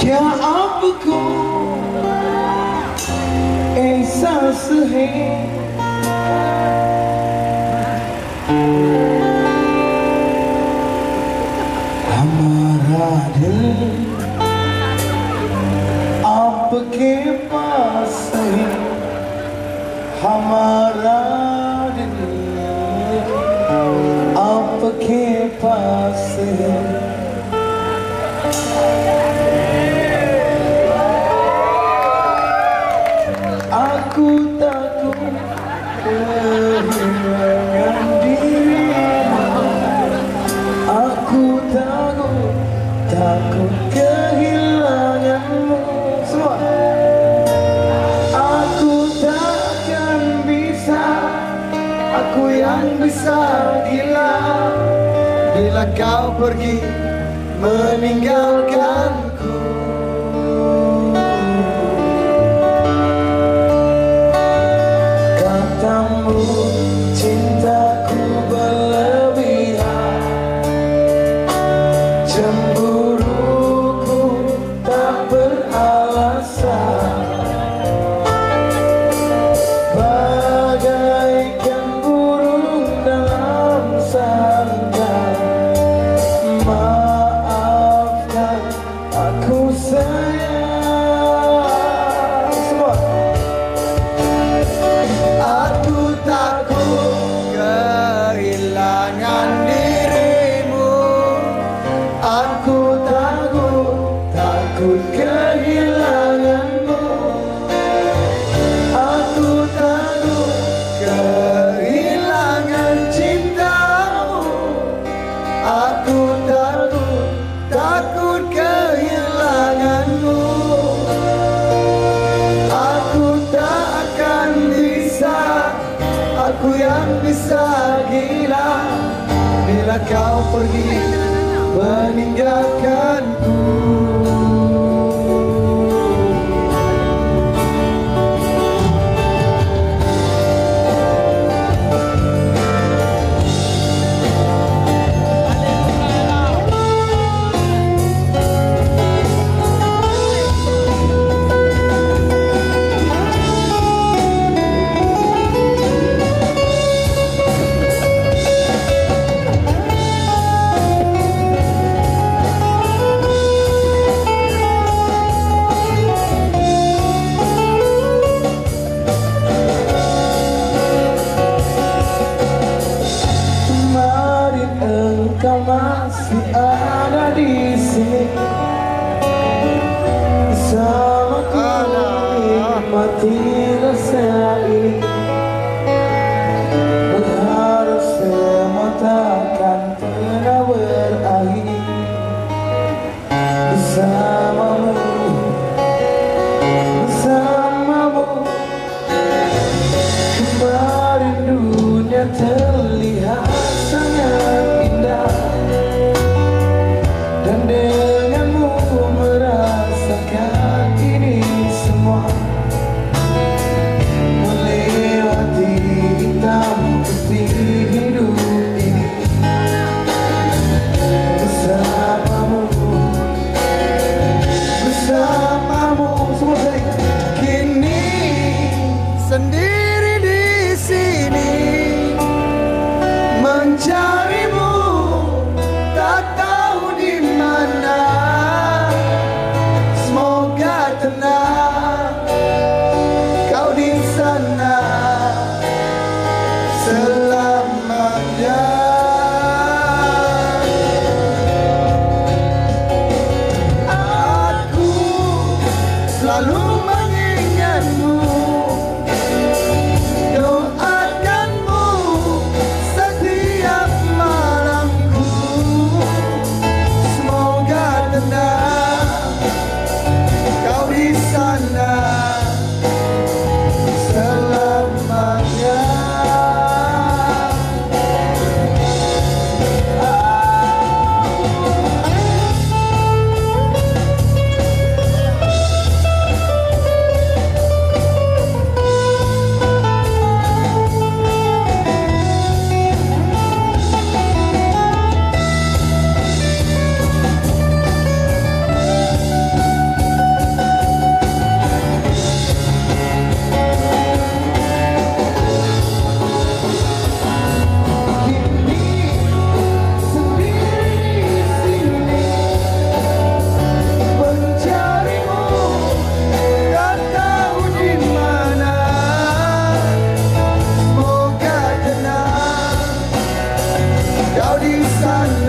क्या आपको एहसास है? हमारा दिल आपके पास है। हमारा दिल आपके पास है। Aku yang bisa gila. Bila kau pergi meninggalkanku Aku takut, takut kehilanganmu. Aku takut kehilangan cintamu. Aku takut, takut kehilanganmu. Aku tak akan bisa Aku yang bisa gila. Bila kau pergi meninggalkanku mati rasa ini Bye.